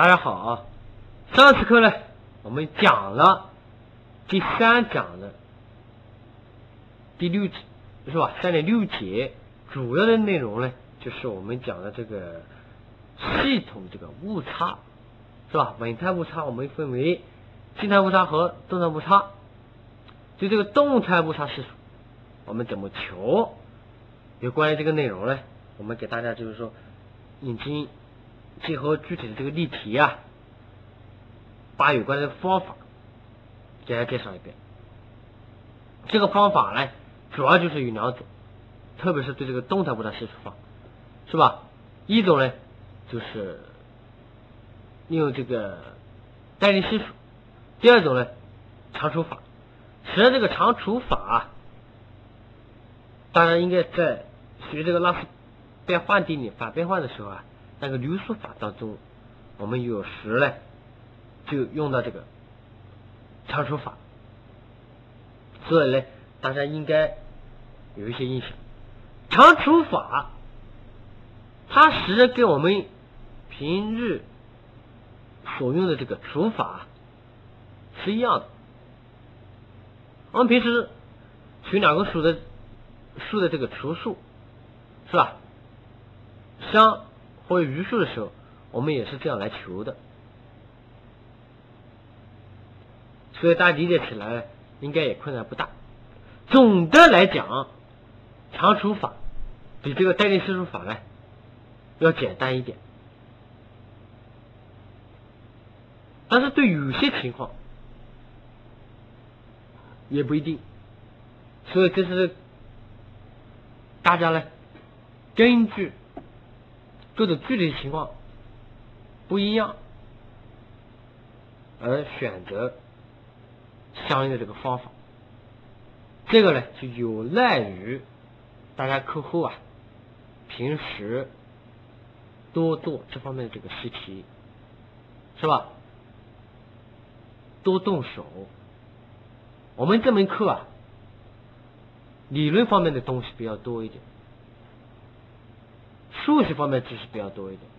大家好啊！上次课呢，我们讲了第三讲的第六节，是吧？三点六节主要的内容呢，就是我们讲的这个系统这个误差，是吧？稳态误差我们分为静态误差和动态误差。就这个动态误差系数，我们怎么求？有关于这个内容呢，我们给大家就是说，已经结合具体的这个例题啊，把有关的方法给大家介绍一遍。这个方法呢，主要就是有两种，特别是对这个动态误差系数法，是吧？一种呢，就是利用这个代理系数；第二种呢，常除法。实际上，这个常除法啊，大家应该在学这个拉斯变换定理反变换的时候啊，那个流数法当中，我们有时呢就用到这个常除法，所以呢，大家应该有一些印象。常除法，它实际跟我们平日所用的这个除法是一样的。我们平时取两个数的数的这个除数，是吧？相或者余数的时候，我们也是这样来求的。所以大家理解起来应该也困难不大。总的来讲，常除法比这个代定系数法呢要简单一点，但是对有些情况。也不一定，所以这是大家呢根据各种具体情况不一样而选择相应的这个方法，这个呢就有赖于大家课后啊平时多做这方面的这个习题，是吧？多动手。我们这门课啊，理论方面的东西比较多一点，数学方面知识比较多一点，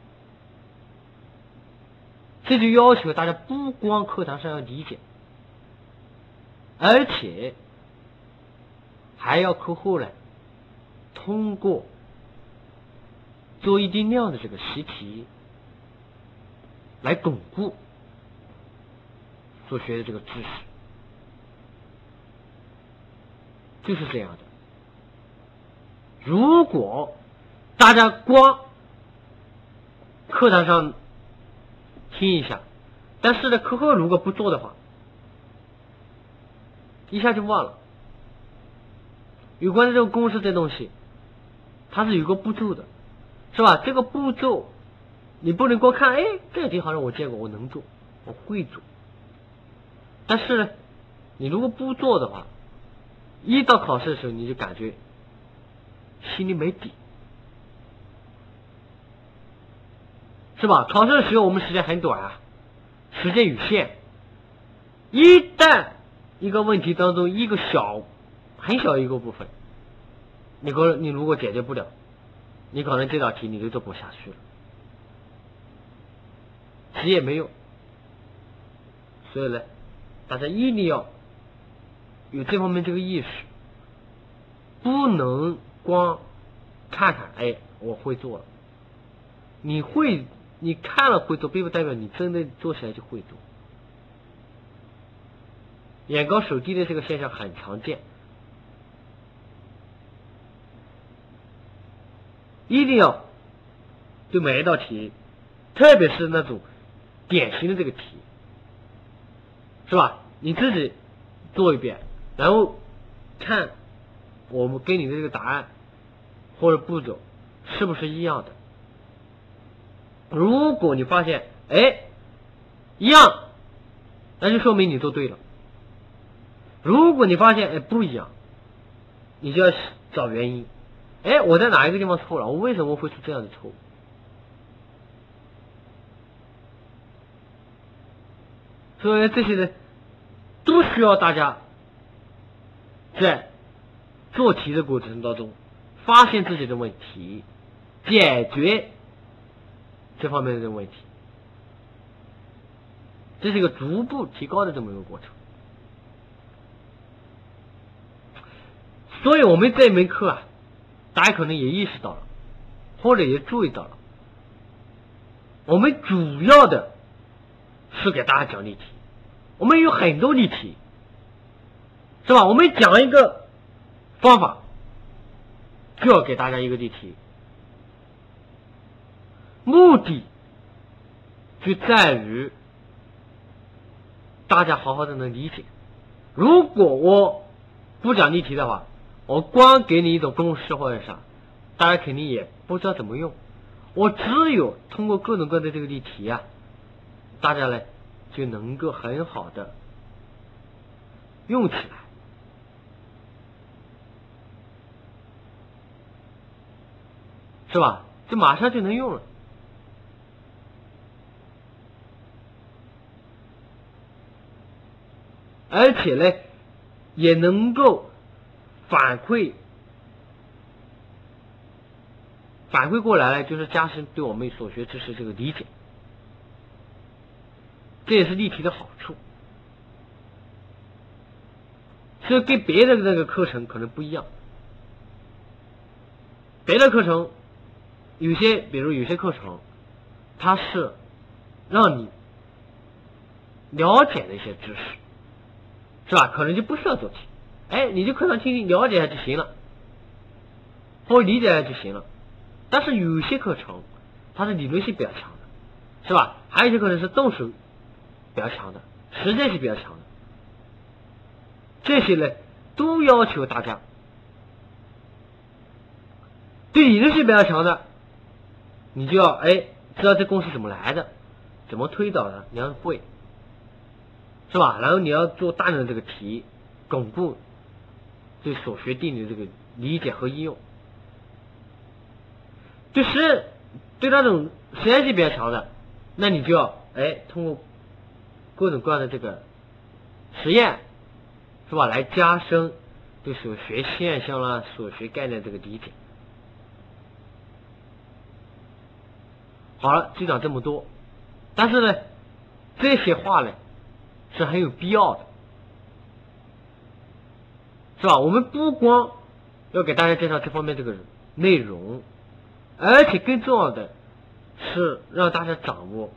这就要求大家不光课堂上要理解，而且还要课后呢，通过做一定量的这个习题来巩固所学的这个知识。就是这样的。如果大家光课堂上听一下，但是呢，课后如果不做的话，一下就忘了。有关的这个公式这东西，它是有个步骤的，是吧？这个步骤你不能光看，哎，这题好像我见过，我能做，我会做。但是呢，你如果不做的话，一到考试的时候，你就感觉心里没底，是吧？考试的时候我们时间很短啊，时间有限。一旦一个问题当中一个小很小一个部分，你可你如果解决不了，你可能这道题你都做不下去了，题也没用。所以呢，大家一定要。有这方面这个意识，不能光看看，哎，我会做了。你会，你看了会做，并不代表你真的做起来就会做。眼高手低的这个现象很常见，一定要对每一道题，特别是那种典型的这个题，是吧？你自己做一遍。然后看我们给你的这个答案或者步骤是不是一样的？如果你发现哎一样，那就说明你做对了。如果你发现哎不一样，你就要找原因。哎，我在哪一个地方错了？我为什么会出这样的错误？所以这些呢，都需要大家。在做题的过程当中，发现自己的问题，解决这方面的问题，这是一个逐步提高的这么一个过程。所以我们这门课啊，大家可能也意识到了，或者也注意到了，我们主要的是给大家讲例题，我们有很多例题，是吧？我们讲一个方法，就要给大家一个例题，目的就在于大家好好的能理解。如果我不讲例题的话，我光给你一种公式或者啥，大家肯定也不知道怎么用。我只有通过各种各样的这个例题啊，大家呢就能够很好的用起来，是吧？就马上就能用了，而且呢也能够。反馈反馈过来呢，就是加深对我们所学知识这个理解，这也是例题的好处。所以跟别的那个课程可能不一样，别的课程有些，比如有些课程，它是让你了解的一些知识，是吧？可能就不需要做题。哎，你就课堂听听，了解一下就行了，或理解一下就行了。但是有些课程，它是理论性比较强的，是吧？还有一些课程是动手比较强的，实践性比较强的。这些呢，都要求大家对理论性比较强的，你就要哎知道这公式怎么来的，怎么推导的，你要会，是吧？然后你要做大量的这个题，巩固。对所学定理这个理解和应用，对实对那种实验性比较强的，那你就要哎通过各种各样的这个实验，是吧？来加深对所学现象啦、所学概念这个理解。好了，就讲这么多，但是呢，这些话呢是很有必要的。是吧？我们不光要给大家介绍这方面这个内容，而且更重要的是让大家掌握，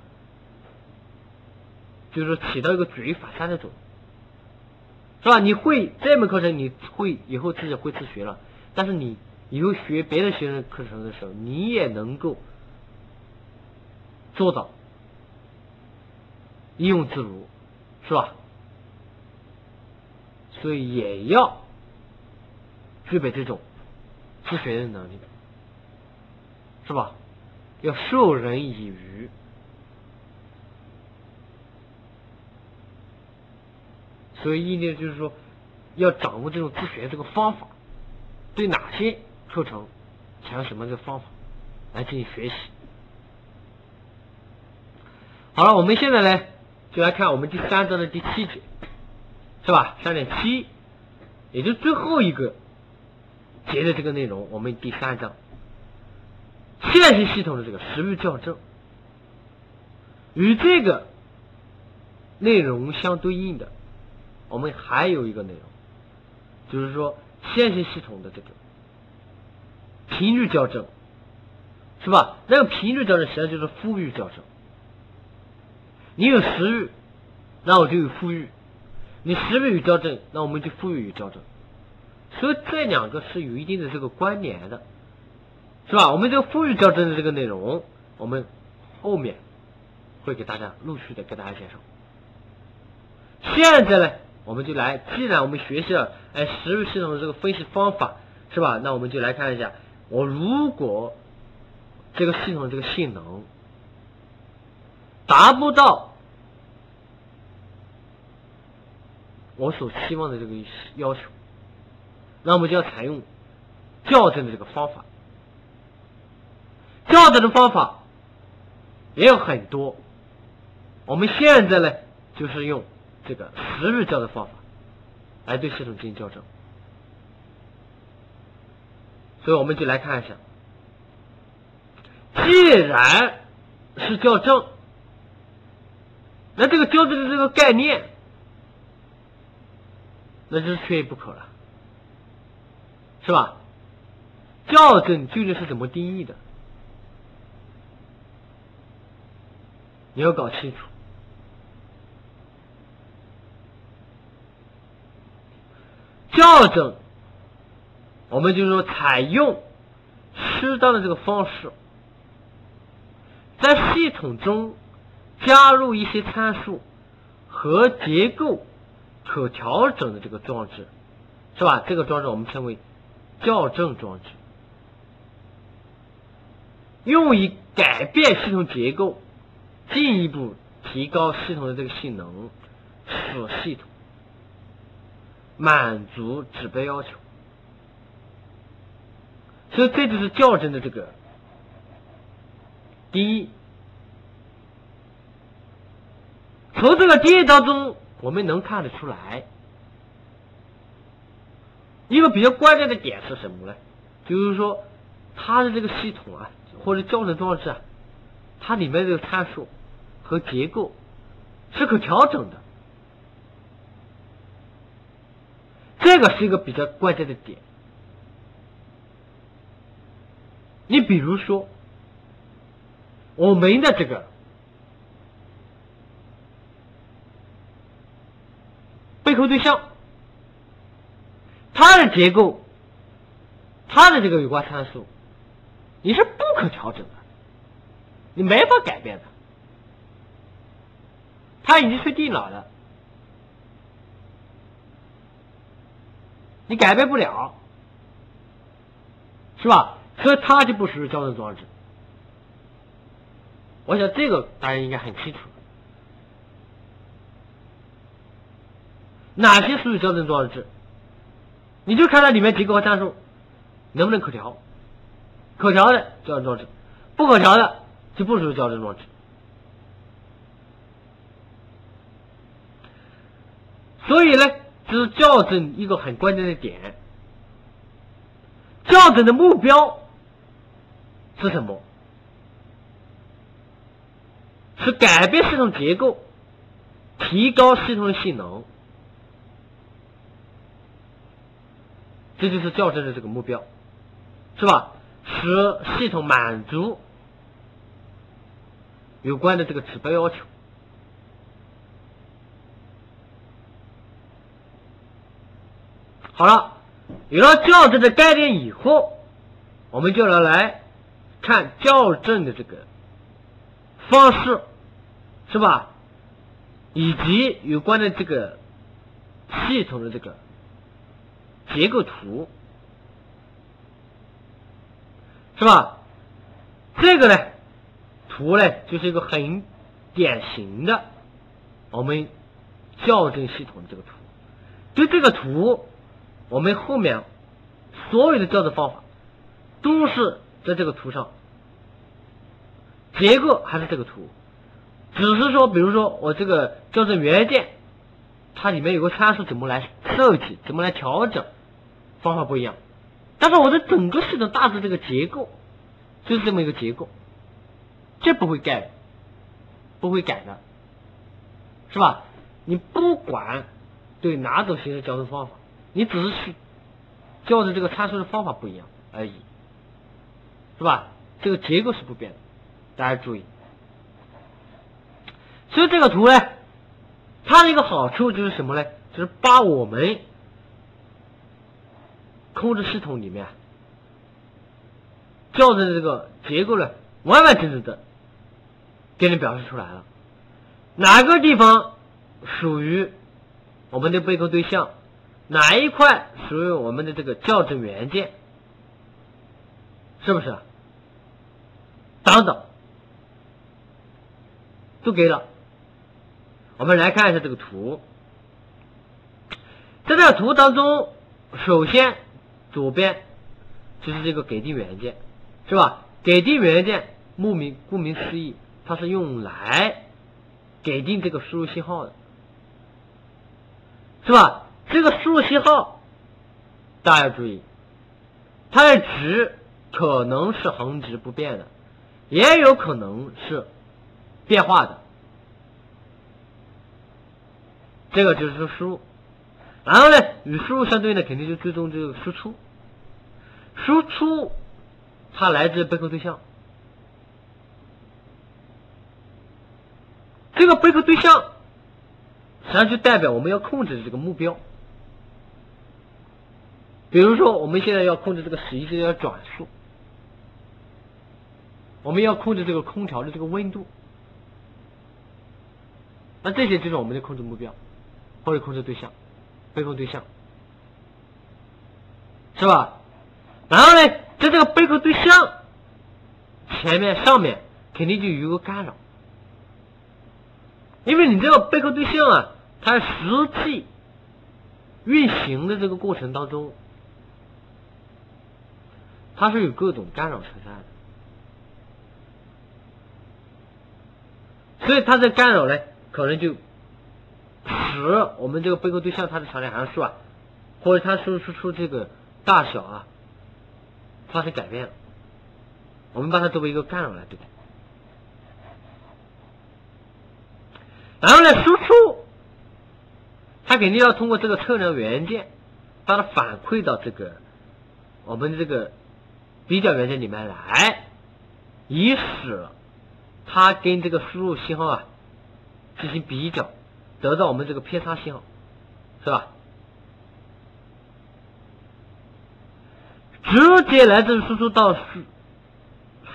就是起到一个举一反三的作用，是吧？你会这门课程，你会以后自己会自学了，但是你以后学别的学生课程的时候，你也能够做到应用自如，是吧？所以也要。具备这种自学的能力，是吧？要授人以渔，所以意念就是说，要掌握这种自学这个方法，对哪些课程采用什么的方法来进行学习。好了，我们现在呢，就来看我们第三章的第七节，是吧？三点七，也就最后一个。节的这个内容，我们第三章线性系统的这个时域校正，与这个内容相对应的，我们还有一个内容，就是说线性系统的这个频率校正，是吧？那个频率校正实际上就是富裕校正。你有食欲，那我就有富裕；你食欲有校正，那我们就富裕有校正。所以这两个是有一定的这个关联的，是吧？我们这个富裕校正的这个内容，我们后面会给大家陆续的给大家介绍。现在呢，我们就来，既然我们学习了哎食欲系统的这个分析方法，是吧？那我们就来看一下，我如果这个系统这个性能达不到我所期望的这个要求。那么就要采用校正的这个方法，校正的方法也有很多。我们现在呢，就是用这个时日校的方法来对系统进行校正。所以我们就来看一下，既然是校正，那这个校正的这个概念，那就是缺一不可了，是吧？校正究竟是怎么定义的？你要搞清楚。校正，我们就是说采用适当的这个方式，在系统中加入一些参数和结构可调整的这个装置，是吧？这个装置我们称为校正装置，用以改变系统结构，进一步提高系统的这个性能，使系统。满足指标要求，所以这就是校正的这个第一。从这个定义当中，我们能看得出来，一个比较关键的点是什么呢？就是说，它的这个系统啊，或者校正装置啊，它里面这个参数和结构是可调整的。这个是一个比较关键的点。你比如说，我们的这个背后对象，它的结构，它的这个有关参数，你是不可调整的，你没法改变的，它已经确定了。你改变不了，是吧？所以它就不属于校正装置。我想这个大家应该很清楚。哪些属于校正装置？你就看它里面结构和参数能不能可调，可调的校正装置，不可调的就不属于校正装置。所以呢？这是校正一个很关键的点，校正的目标是什么？是改变系统结构，提高系统的性能，这就是校正的这个目标，是吧？使系统满足有关的这个指标要求。好了，有了校正的概念以后，我们就要来看校正的这个方式，是吧？以及有关的这个系统的这个结构图，是吧？这个呢，图呢，就是一个很典型的我们校正系统的这个图。就这个图。我们后面所有的校正方法都是在这个图上，结构还是这个图，只是说，比如说我这个校正元件，它里面有个参数怎么来设计，怎么来调整，方法不一样，但是我的整个系统大致这个结构就是这么一个结构，这不会改，不会改的，是吧？你不管对哪种形式交通方法。你只是去校正这个参数的方法不一样而已，是吧？这个结构是不变的，大家注意。所以这个图呢，它的一个好处就是什么呢？就是把我们控制系统里面校正的这个结构呢，完完整整的给你表示出来了。哪个地方属于我们的被控对象？哪一块属于我们的这个校正元件？是不是？等等，都给了。我们来看一下这个图，在这个图当中，首先左边就是这个给定元件，是吧？给定元件，顾名顾名思义，它是用来给定这个输入信号的，是吧？这个输入信号，大家注意，它的值可能是恒值不变的，也有可能是变化的，这个就是输入。然后呢，与输入相对应的肯定就追踪这个输出。输出它来自背后对象，这个背后对象实际上就代表我们要控制的这个目标。比如说，我们现在要控制这个洗衣机的转速，我们要控制这个空调的这个温度，那这些就是我们的控制目标或者控制对象。背后对象是吧？然后呢，在这个背后对象前面上面肯定就有个干扰，因为你这个背后对象啊，它实际运行的这个过程当中，它是有各种干扰存在的，所以它的干扰呢，可能就。使我们这个背后对象它的常量函数啊，或者它输出出这个大小啊，发生改变了，我们把它作为一个干扰来对待。然后呢，输出它肯定要通过这个测量元件，把它反馈到这个我们这个比较元件里面来，以使它跟这个输入信号啊进行比较。得到我们这个偏差信号，是吧？直接来自输出到输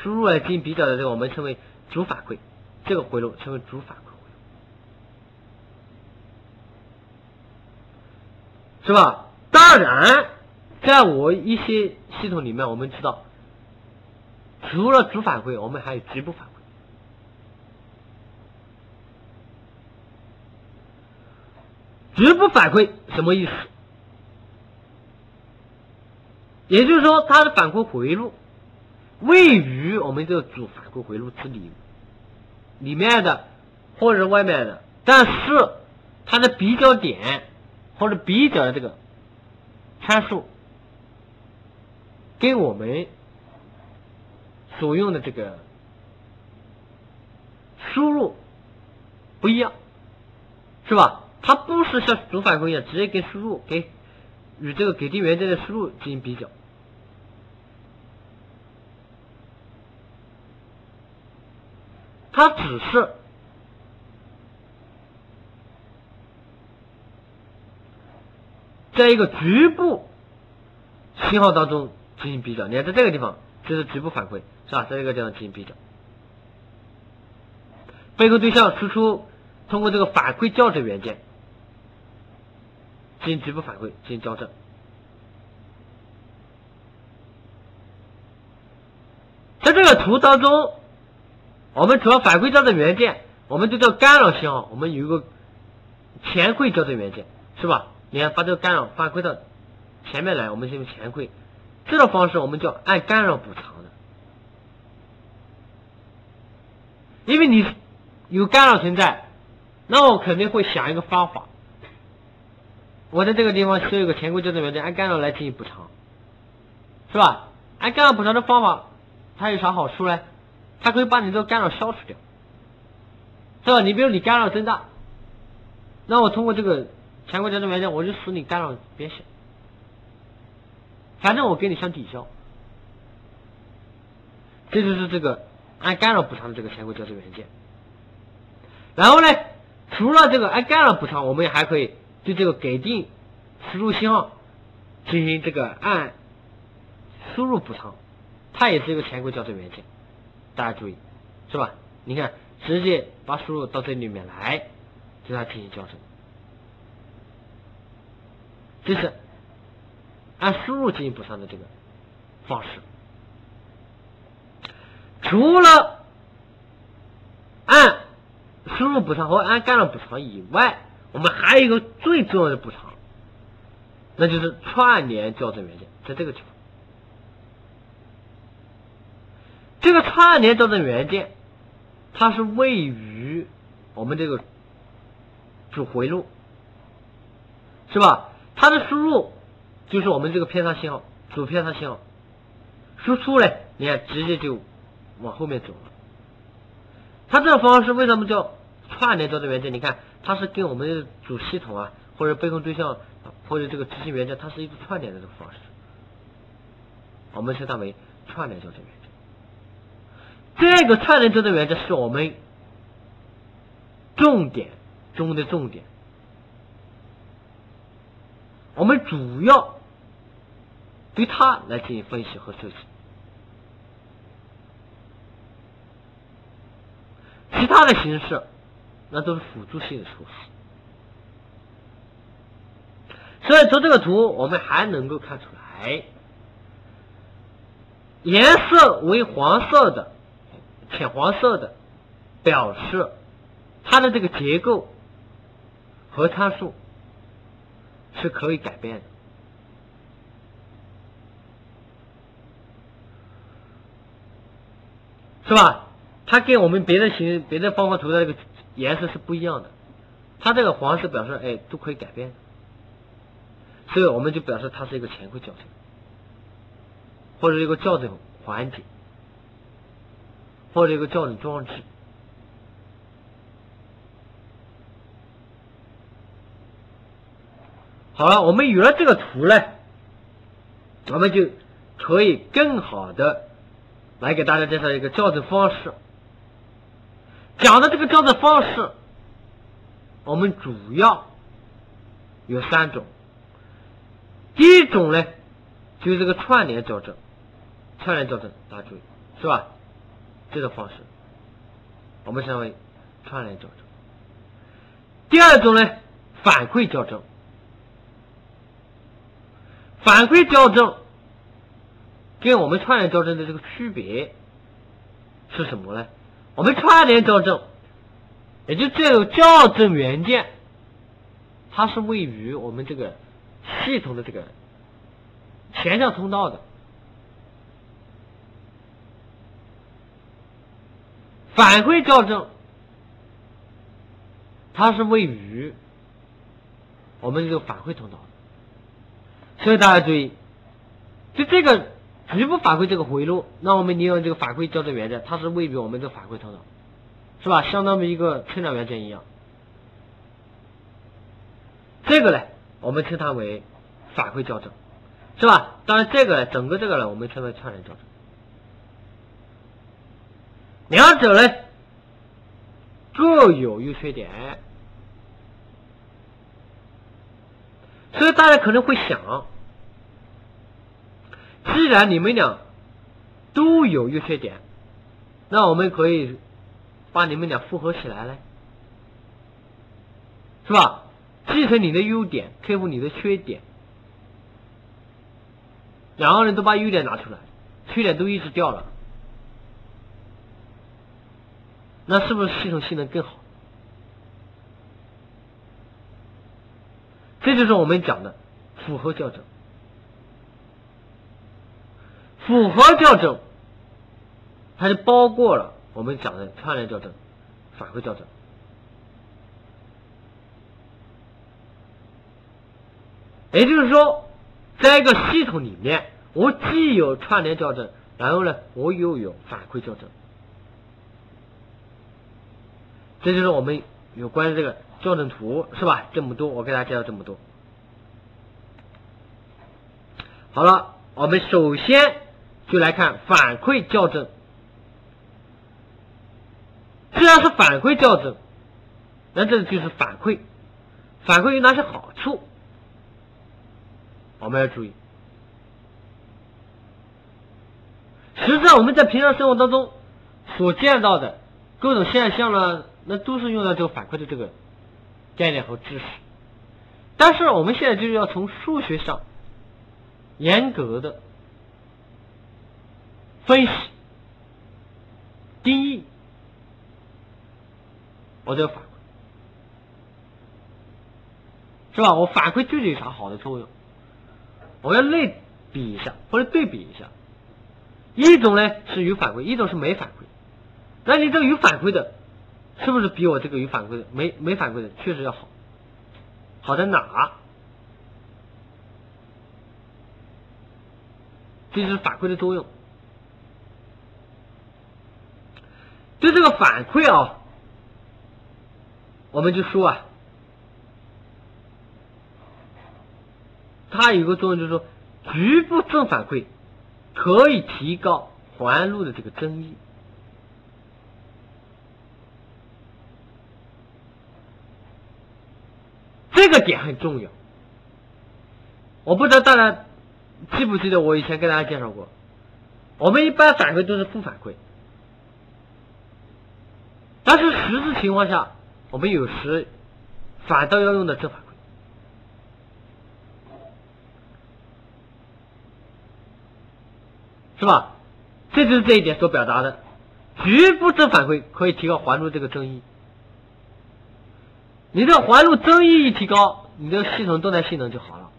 输入来进行比较的这个，我们称为主反馈，这个回路称为主反馈回路，是吧？当然，在我一些系统里面，我们知道，除了主反馈，我们还有局部反馈。局部反馈什么意思？也就是说，它的反馈回路位于我们这个主反馈回路之里里面的，或者是外面的，但是它的比较点或者比较的这个参数跟我们所用的这个输入不一样，是吧？它不是像主反馈一样直接跟输入给与这个给定元件的输入进行比较，它只是在一个局部信号当中进行比较。你看，在这个地方就是局部反馈，是吧？在这个地方进行比较，背后对象输出通过这个反馈校正元件。进行局部反馈，进行校正。在这个图当中，我们主要反馈校正元件，我们就叫干扰信号。我们有一个前馈校正元件，是吧？你看，把这个干扰反馈到前面来，我们是用前馈。这种方式我们叫按干扰补偿的，因为你有干扰存在，那我肯定会想一个方法。我在这个地方设一个前馈校正元件，按干扰来进行补偿，是吧？按干扰补偿的方法，它有啥好处呢？它可以把你这个干扰消除掉，是吧？你比如你干扰增大，那我通过这个前馈校正元件，我就使你干扰变小，反正我跟你相抵消，这就是这个按干扰补偿的这个前馈校正元件。然后呢，除了这个按干扰补偿，我们也还可以。对这个给定输入信号进行这个按输入补偿，它也是一个前馈校正元件，大家注意，是吧？你看，直接把输入到这里面来，对它进行校正，这是按输入进行补偿的这个方式。除了按输入补偿和按干扰补偿以外，我们还有一个最重要的补偿，那就是串联校正元件，在这个地方。这个串联校正元件，它是位于我们这个主回路，是吧？它的输入就是我们这个偏差信号，主偏差信号。输出呢，你看直接就往后面走了。它这个方式为什么叫串联校正元件？你看。它是跟我们的主系统啊，或者背后对象，或者这个执行元件，它是一个串联的这个方式，我们称它为串联校正元件。这个串联校正元件是我们重点中的重点，我们主要对它来进行分析和设计。其他的形式，那都是辅助性的措施。所以从这个图，我们还能够看出来，颜色为黄色的、浅黄色的，表示它的这个结构和参数是可以改变的，是吧？它跟我们别的形、别的方法图的这个颜色是不一样的，它这个黄是表示哎都可以改变，所以我们就表示它是一个前馈校正，或者一个校正环节，或者一个校正装置。好了，我们有了这个图呢，我们就可以更好的来给大家介绍一个校正方式。讲的这个校正方式，我们主要有三种。第一种呢，就是这个串联校正，串联校正，大家注意，是吧？这个方式，我们称为串联校正。第二种呢，反馈校正，反馈校正跟我们串联校正的这个区别是什么呢？我们串联校正，也就这个校正元件，它是位于我们这个系统的这个前向通道的。反馈校正，它是位于我们这个反馈通道。所以大家注意，就这个。局部反馈这个回路，那我们利用这个反馈校正元件，它是位于我们的反馈通道，是吧？相当于一个测量元件一样。这个呢，我们称它为反馈校正，是吧？当然，这个呢，整个这个呢，我们称为串联校正。两者呢各有优缺点，所以大家可能会想。既然你们俩都有优缺点，那我们可以把你们俩复合起来嘞，是吧？继承你的优点，克服你的缺点，两个人都把优点拿出来，缺点都一直掉了，那是不是系统性能更好？这就是我们讲的复合校正。符合校正，它就包括了我们讲的串联校正、反馈校正。也就是说，在一个系统里面，我既有串联校正，然后呢，我又有反馈校正。这就是我们有关于这个校正图，是吧？这么多，我给大家介绍这么多。好了，我们首先。就来看反馈校正。既然是反馈校正，那这就是反馈。反馈有哪些好处？我们要注意。实际上，我们在平常生活当中所见到的各种现象呢，那都是用到这个反馈的这个概念和知识。但是，我们现在就是要从数学上严格的。分析、定义，我这个反馈是吧？我反馈具体有啥好的作用？我要类比一下或者对比一下，一种呢是有反馈，一种是没反馈。那你这个有反馈的，是不是比我这个有反馈的没没反馈的确实要好？好在哪？这就是反馈的作用。对这个反馈啊，我们就说啊，它有个作用，就是说局部正反馈可以提高环路的这个增益。这个点很重要，我不知道大家记不记得我以前跟大家介绍过，我们一般反馈都是负反馈。但是实质情况下，我们有时反倒要用的正反馈。是吧？这就是这一点所表达的，局部正反馈可以提高环路这个增益。你的环路增益一提高，你的系统动态性能就好了。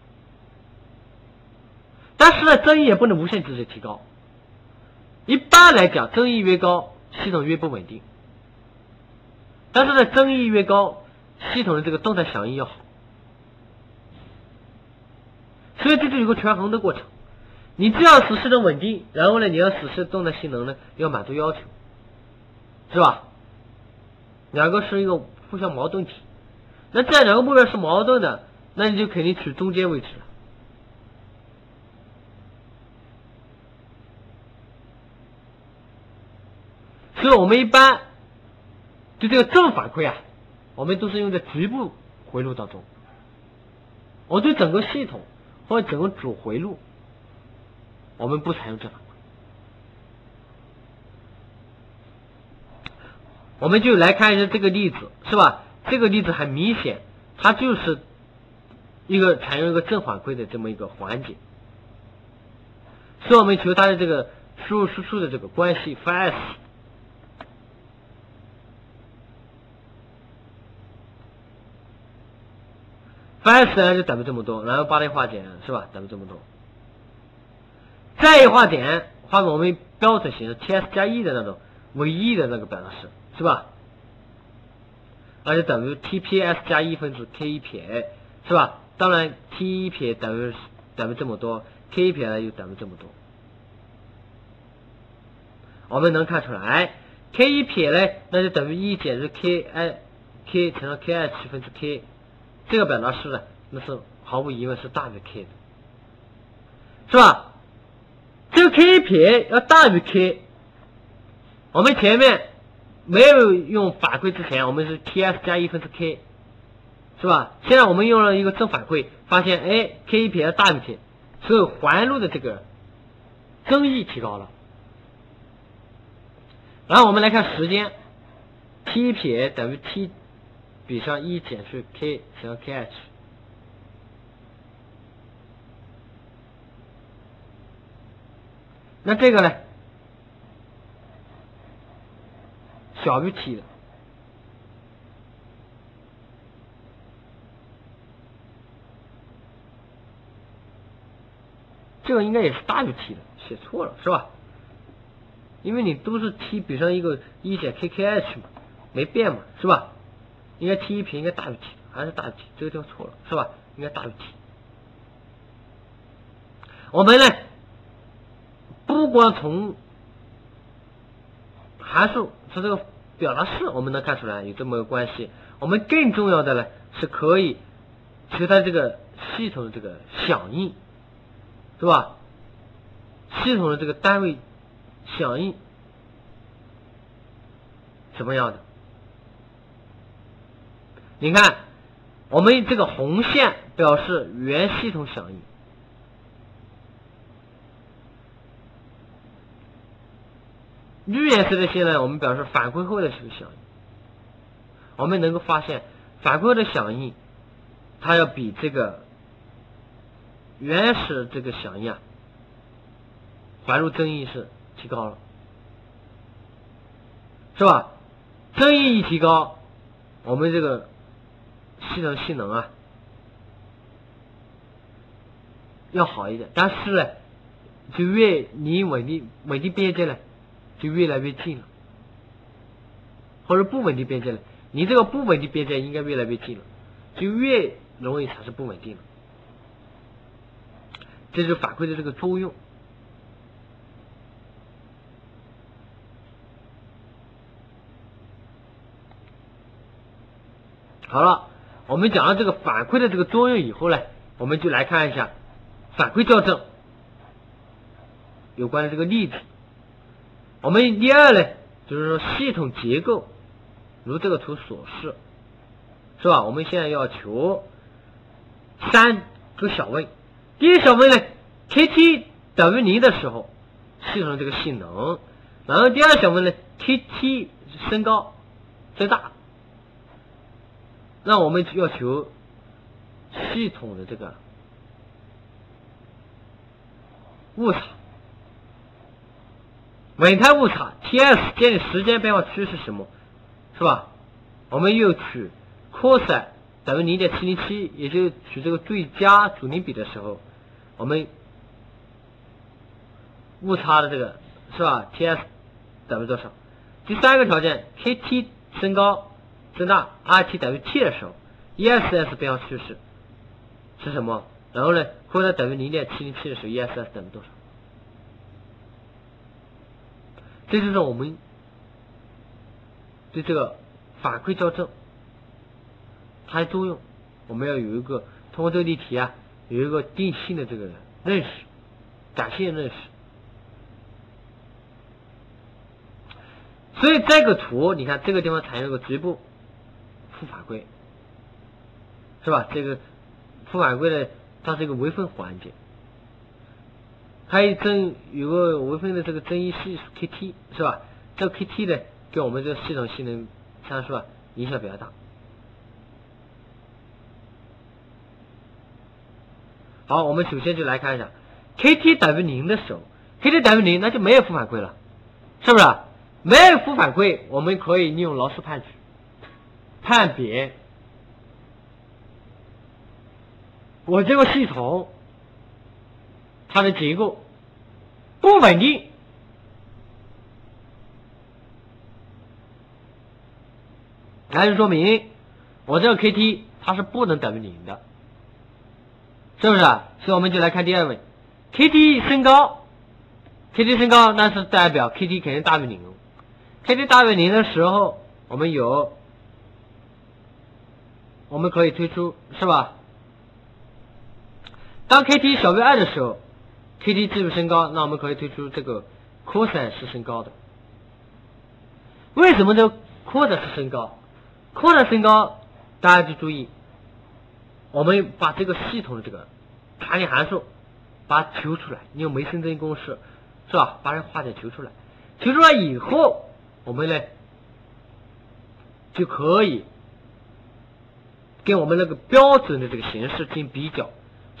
但是呢，增益也不能无限制的提高。一般来讲，增益越高，系统越不稳定。但是呢，增益越高，系统的这个动态响应要好。所以这就有个权衡的过程。你既要使系统稳定，然后呢，你要使系统的性能呢要满足要求，是吧？两个是一个互相矛盾体。那这样两个目标是矛盾的，那你就肯定取中间位置了。所以我们一般对这个正反馈啊，我们都是用在局部回路当中。我对整个系统或者整个主回路。我们不采用正反馈，我们就来看一下这个例子，是吧？这个例子很明显，它就是一个采用一个正反馈的这么一个环节，所以我们求它的这个输入输出的这个关系 f a s t f s 呢就等于这么多，然后把它化简，是吧？等于这么多。再一化点，换我们标准形式 T S 加 E 的那种唯一的那个表达式，是吧？那就等于 T P S 加一分之 K 一撇，是吧？当然 T 一撇等于等于这么多，K 一撇呢又等于这么多。我们能看出来，K 一撇呢，那就等于一减去 K I K 乘上 K 二七分之 K，这个表达式呢，那是毫无疑问是大于 K 的，是吧？这个 K 撇要大于 K，我们前面没有用反馈之前，我们是 T S 加一分之 K，是吧？现在我们用了一个正反馈，发现哎，K 撇要大于 K，所以环路的这个增益提高了。然后我们来看时间，T 撇等于 T 比上一减去 K 乘上 K H。那这个呢，小于 t 的，这个应该也是大于 t 的，写错了是吧？因为你都是 t 比上一个一减 k k h 嘛，没变嘛，是吧？应该 t 一平应该大于 t，还是大于 t，这个地方错了是吧？应该大于 t。我们呢？不光从函数和这个表达式，我们能看出来有这么个关系。我们更重要的呢，是可以求它这个系统的这个响应，是吧？系统的这个单位响应什么样的？你看，我们这个红线表示原系统响应。绿颜色的线呢，我们表示反馈后的这个响应。我们能够发现，反馈后的响应，它要比这个原始这个响应啊，环路增益是提高了，是吧？增益一提高，我们这个系统性能啊要好一点。但是呢，就越离稳定稳定边界呢。就越来越近了，或者不稳定边界呢，你这个不稳定边界应该越来越近了，就越容易产生不稳定了。这就是反馈的这个作用。好了，我们讲到这个反馈的这个作用以后呢，我们就来看一下反馈校正有关的这个例子。我们第二呢，就是说系统结构，如这个图所示，是吧？我们现在要求三个小问。第一小问呢，kt 等于零的时候，系统这个性能。然后第二小问呢，kt 升高增大，那我们要求系统的这个误差。稳态误差 T_s 建立时间变化趋势什么，是吧？我们又取 cos 等于零点七零七，也就取这个最佳阻尼比的时候，我们误差的这个是吧？T_s 等于多少？第三个条件，Kt 升高增大，Rt 等于 T 的时候，ESS 变化趋势是什么？然后呢，cos 等于零点七零七的时候，ESS 等于多少？这就是我们对这个反馈校正它的作用，我们要有一个通过这个例题啊，有一个定性的这个认识，感性认识。所以这个图，你看这个地方采用一个局部负反馈，是吧？这个负反馈呢，它是一个微分环节。还有增有个微分的这个增益系数 kt 是吧？这个 kt 呢，对我们这个系统性能参数啊影响比较大。好，我们首先就来看一下，kt 等于零的时候，kt 等于零，那就没有负反馈了，是不是？没有负反馈，我们可以利用劳斯判据判别我这个系统。它的结构不稳定，那就说明我这个 kt 它是不能等于零的，是不是？所以我们就来看第二问，kt 升高，kt 升高，那是代表 kt 肯定大于零，kt 大于零的时候，我们有，我们可以推出，是吧？当 kt 小于二的时候。kt 继续升高，那我们可以推出这个 cos 是升高的。为什么这 cos 是升高？cos 升高，大家就注意，我们把这个系统的这个弹力函数把它求出来，你用梅森增益公式是吧？把这化简求出来，求出来以后，我们呢就可以跟我们那个标准的这个形式进行比较，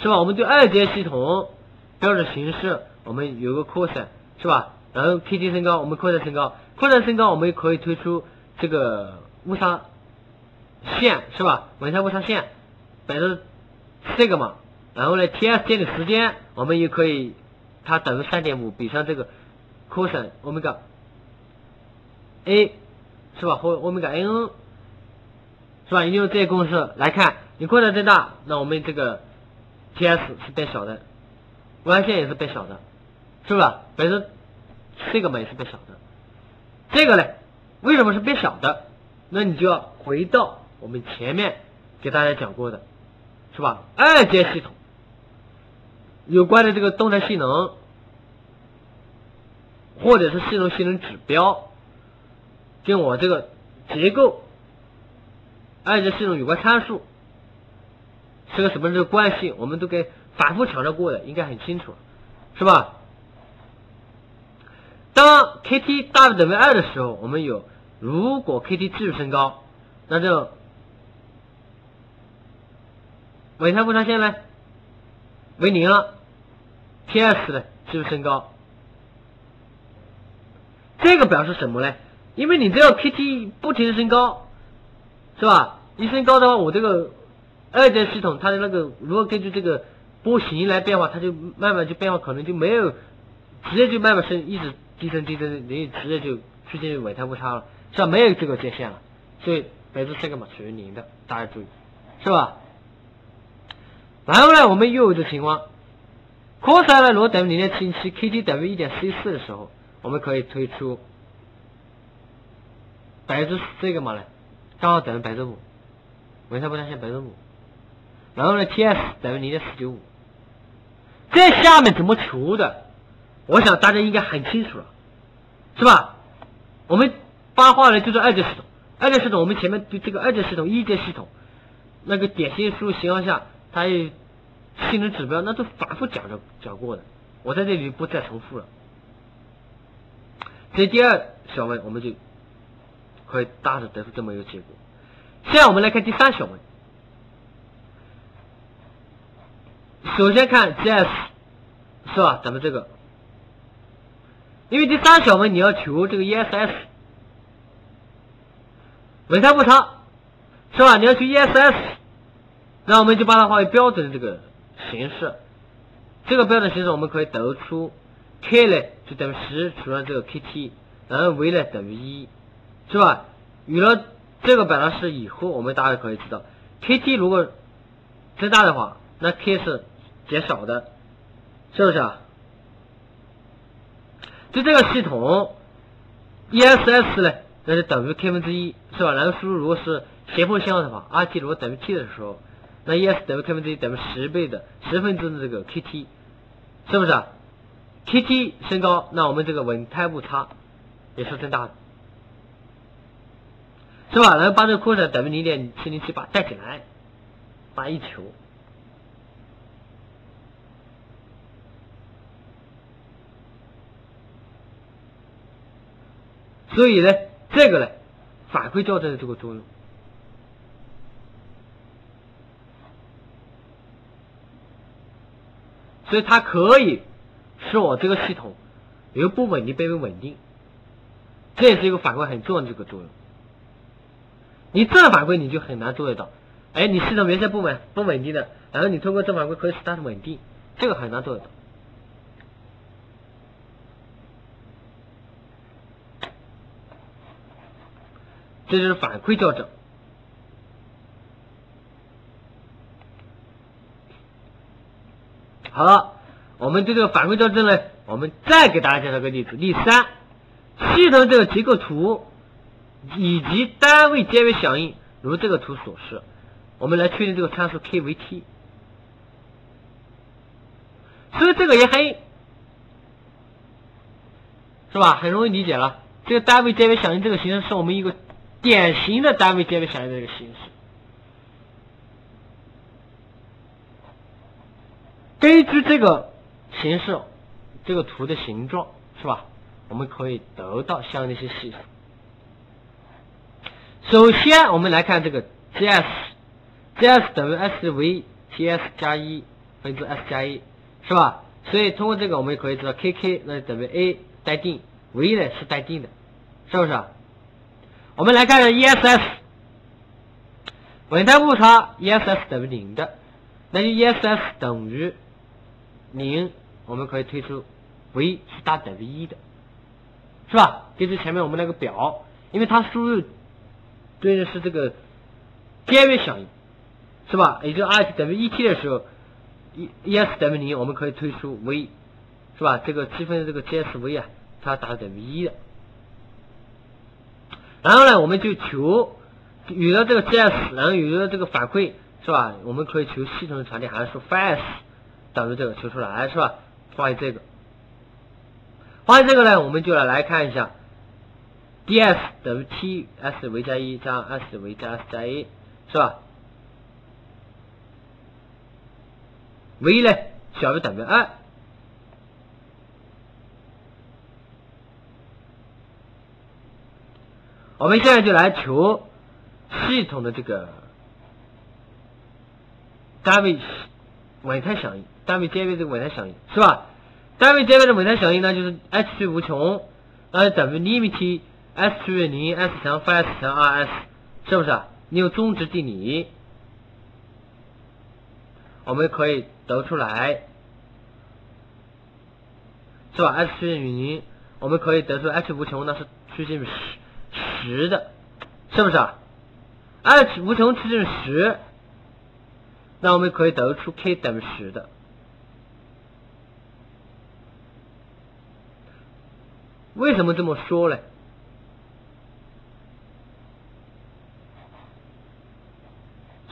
是吧？我们对二阶系统。标准形式，我们有个 cos 是吧？然后 kt 升高，我们 cos 升高，cos 升高，我们也可以推出这个误差线是吧？稳态误差线，摆成这个嘛。然后呢，T_s 建立时间，我们也可以，它等于三点五，比上这个 cos 欧米伽 a 是吧？或欧米伽 n 是吧？利用这些公式来看，你 cos 增大，那我们这个 T_s 是变小的。弯线也是变小的，是不是？本身这个嘛也是变小的，这个呢，为什么是变小的？那你就要回到我们前面给大家讲过的，是吧？二阶系统有关的这个动态性能，或者是系统性能指标，跟我这个结构二阶系统有关参数是个什么这个关系？我们都给。反复强调过的，应该很清楚，是吧？当 kt 大于等于二的时候，我们有如果 kt 继续升高，那就稳态误差线呢为零了，T_s 呢继续升高，这个表示什么呢？因为你这个 kt 不停的升高，是吧？一升高的话，我这个二阶系统它的那个如果根据这个。波形来变化，它就慢慢就变化，可能就没有直接就慢慢升，一直低增低增，你直接就出现尾态误差了，是吧？没有这个界限了，所以百分之这个嘛属于零的，大家注意，是吧？然后呢，我们又有一种情况，cos 呢如果等于零点七七，kt 等于一点 c 四的时候，我们可以推出百分之这个嘛呢，刚好等于百分之五，稳态误差线百分之五，然后呢，T_s 等于零点四九五。在下面怎么求的？我想大家应该很清楚了，是吧？我们八话呢就是二阶系统，二阶系统我们前面对这个二阶系统、一阶系统那个典型输入情况下，它性能指标那都反复讲着讲过的，我在这里不再重复了。所以第二小问我们就可以大致得出这么一个结果。现在我们来看第三小问。首先看 GS 是吧？咱们这个，因为第三小问你要求这个 ESS 稳态误差是吧？你要求 ESS，那我们就把它化为标准的这个形式。这个标准形式我们可以得出 K 呢就等于十除上这个 KT，然后 V 呢等于一，是吧？有了这个表达式以后，我们大家可以知道，KT 如果增大的话，那 K 是。减少的，是不是啊？就这个系统，ESS 呢，那就等于 K 分之一，是吧？然后输入如果是斜坡信号的话，RT 如果等于 T 的时候，那 ES 等于 K 分之一，等于十倍的十分之的这个 KT，是不是啊？KT 升高，那我们这个稳态误差也是增大的，是吧？然后把这个扩展等于零点七零七八带进来，把一求。所以呢，这个呢，反馈校正的这个作用，所以它可以使我这个系统由不稳定变为稳定，这也是一个反馈很重要的这个作用。你正反馈你就很难做得到，哎，你系统原先不稳不稳定的，然后你通过正反馈可以使它稳定，这个很难做得到。这就是反馈校正。好了，我们这个反馈校正呢，我们再给大家介绍个例子。例三，系统这个结构图以及单位阶位响应，如这个图所示，我们来确定这个参数 k 为 t。所以这个也很，是吧？很容易理解了。这个单位阶位响应这个形式是我们一个。典型的单位阶位响应的这个形式，根据这个形式，这个图的形状是吧？我们可以得到相应的一些系数。首先，我们来看这个 GS，GS 等于 S V T S 加一分之 S 加一，是吧？所以通过这个，我们也可以知道 K K 那等于 A 待定，V 呢是待定的，是不是？我们来看 ESS 稳态误差，ESS 等于零的，那就 ESS 等于零，我们可以推出 V 是大等于一的，是吧？根据前面我们那个表，因为它输入对应的是这个边缘响应，是吧？也就 RT 等于 E T 的时候 E E S 等于零，我们可以推出 V，是吧？这个积分的这个 GSV 啊，它达到等于一的。然后呢，我们就求有了这个 GS，然后有了这个反馈，是吧？我们可以求系统的传递函数 FS 等于这个求出来，是吧？发现这个，发现这个呢，我们就来来看一下，DS 等于 TS 加一加 S 加 S 加 A，是吧？V 呢小于等于二。我们现在就来求系统的这个单位稳态响应，单位阶位这个稳态响应是吧？单位阶位的稳态响应呢，就是 h 趋无穷，呃等于 limit s 趋于零 s 乘 f_s 乘 r_s，是不是？你用中值定理，我们可以得出来，是吧？s 趋近于零，我们可以得出 h 无穷那是趋近于十。十的，是不是啊？h 无穷趋近于十，那我们可以得出 k 等于十的。为什么这么说呢？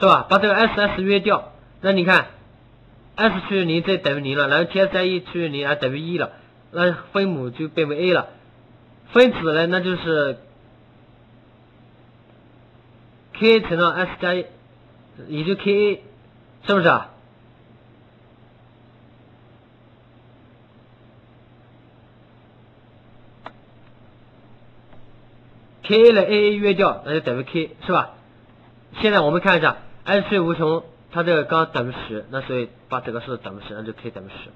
是吧？把这个 s s 约掉，那你看 s 除以零这等于零了，然后 t s 加一除以零啊等于一了，那分母就变为 a 了，分子呢那就是 k 乘上 s 加一，也就 k a，是不是啊？k a 的 a a 约掉，那就等于 k 是吧？现在我们看一下，s 除以无穷，它这个刚等于十，那所以把这个式等于十，那就 k 等于十，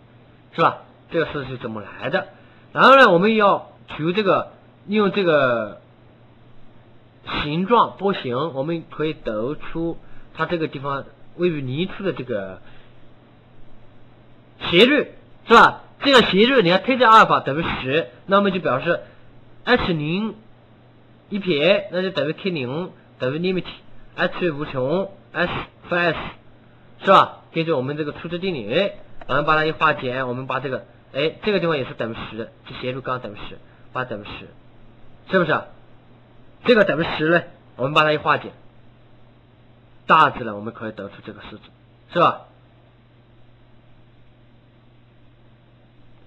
是吧？这个式是怎么来的？然后呢，我们要求这个利用这个形状波形，我们可以得出它这个地方位于零处的这个斜率，是吧？这个斜率你要推加阿尔法等于十，那么就表示 h 零。一撇，那就等于 k 零等于 limit h 无穷 s 负 s 是吧？根据我们这个初值定理，哎我们把它一化简，我们把这个，哎，这个地方也是等于十，这斜率刚等于十，把它等于十，是不是？这个等于十呢，我们把它一化简，大致呢，我们可以得出这个式子，是吧？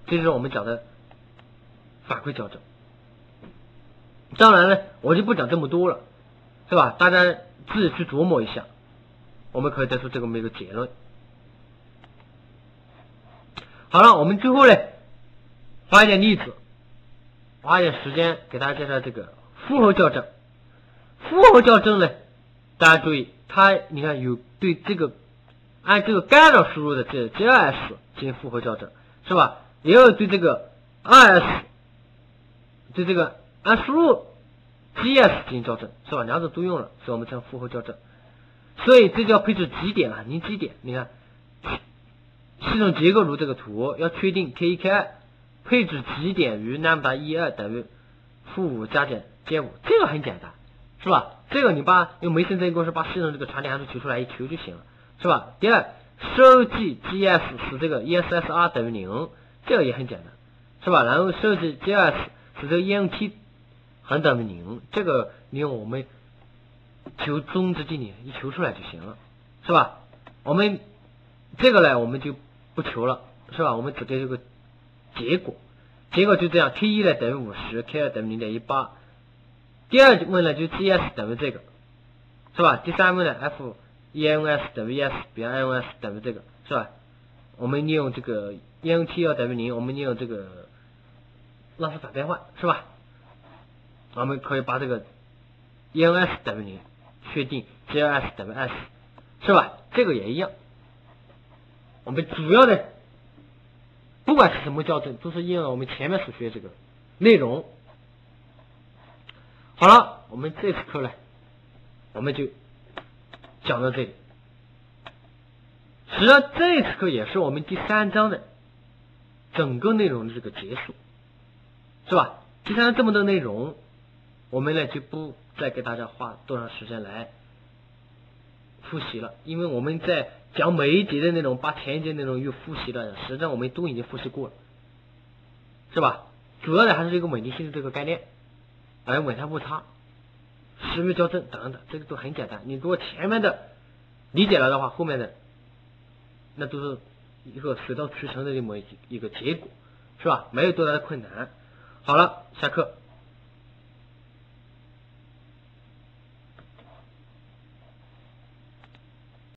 这就是我们讲的反馈校正。当然呢，我就不讲这么多了，是吧？大家自己去琢磨一下，我们可以得出这么一个结论。好了，我们最后呢，发一点例子，花一点时间给大家介绍这个复合校正。复合校正呢，大家注意，它你看有对这个按这个干扰输入的这 JS 进行复合校正，是吧？也有对这个 RS 对这个。按输入 GS 进行校正是吧？两者都用了，所以我们称复合校正。所以这就要配置极点了，零极点。你看系统结构如这个图，要确定 K 一 K 二配置极点于 lambda 一二等于负五加减 J 五，这个很简单，是吧？这个你把用梅森这一公式把系统这个传递函数求出来一求就行了，是吧？第二，收集 GS 使这个 ESSR 等于零，这个也很简单，是吧？然后收集 GS 使这个 ENT 恒等于零，这个利用我们求中值定理一求出来就行了，是吧？我们这个呢，我们就不求了，是吧？我们只给这个结果，结果就这样，k 一呢等于五十，k 二等于零点一八。第二问呢就 GS 等于这个，是吧？第三问呢 f ENS 等于 E S 比方 ENS 等于这个，是吧？我们利用这个 ENT 要等于零，我们利用这个拉式反变换，是吧？我们可以把这个 ENS 等于零，确定 GS 等于 s，是吧？这个也一样。我们主要的，不管是什么校正，都是应用我们前面所学这个内容。好了，我们这次课呢，我们就讲到这里。实际上，这次课也是我们第三章的整个内容的这个结束，是吧？第三章这么多内容。我们呢就不再给大家花多长时间来复习了，因为我们在讲每一节的内容，把前一节内容又复习了，实际上我们都已经复习过了，是吧？主要的还是一个稳定性的这个概念，还有稳态误差、时域校正等等，这个都很简单。你如果前面的理解了的话，后面的那都是一个水到渠成的这么一个结果，是吧？没有多大的困难。好了，下课。